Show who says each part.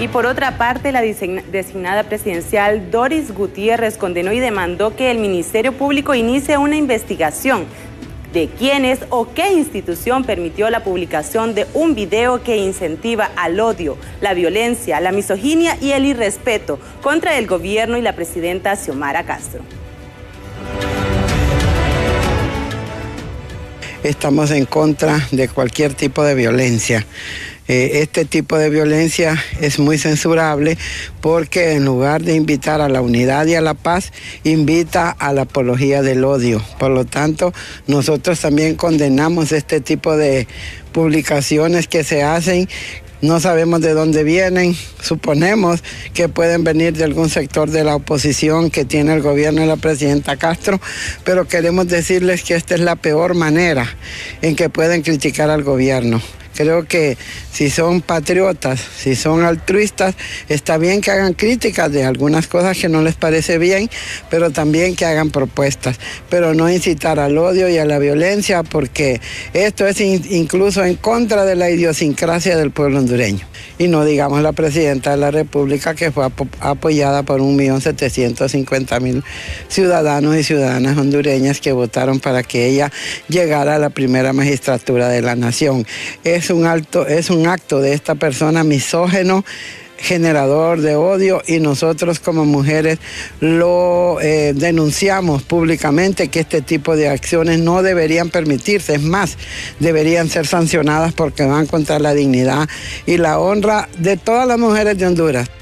Speaker 1: Y por otra parte, la designada presidencial Doris Gutiérrez condenó y demandó que el Ministerio Público inicie una investigación de quiénes o qué institución permitió la publicación de un video que incentiva al odio, la violencia, la misoginia y el irrespeto contra el gobierno y la presidenta Xiomara Castro.
Speaker 2: Estamos en contra de cualquier tipo de violencia. Eh, este tipo de violencia es muy censurable porque en lugar de invitar a la unidad y a la paz, invita a la apología del odio. Por lo tanto, nosotros también condenamos este tipo de publicaciones que se hacen no sabemos de dónde vienen, suponemos que pueden venir de algún sector de la oposición que tiene el gobierno de la presidenta Castro, pero queremos decirles que esta es la peor manera en que pueden criticar al gobierno. Creo que si son patriotas, si son altruistas, está bien que hagan críticas de algunas cosas que no les parece bien, pero también que hagan propuestas, pero no incitar al odio y a la violencia, porque esto es incluso en contra de la idiosincrasia del pueblo hondureño. Y no digamos la presidenta de la República que fue apoyada por 1.750.000 ciudadanos y ciudadanas hondureñas que votaron para que ella llegara a la primera magistratura de la nación. Es un, alto, es un acto de esta persona misógeno generador de odio y nosotros como mujeres lo eh, denunciamos públicamente que este tipo de acciones no deberían permitirse, es más, deberían ser sancionadas porque van contra la dignidad y la honra de todas las mujeres de Honduras.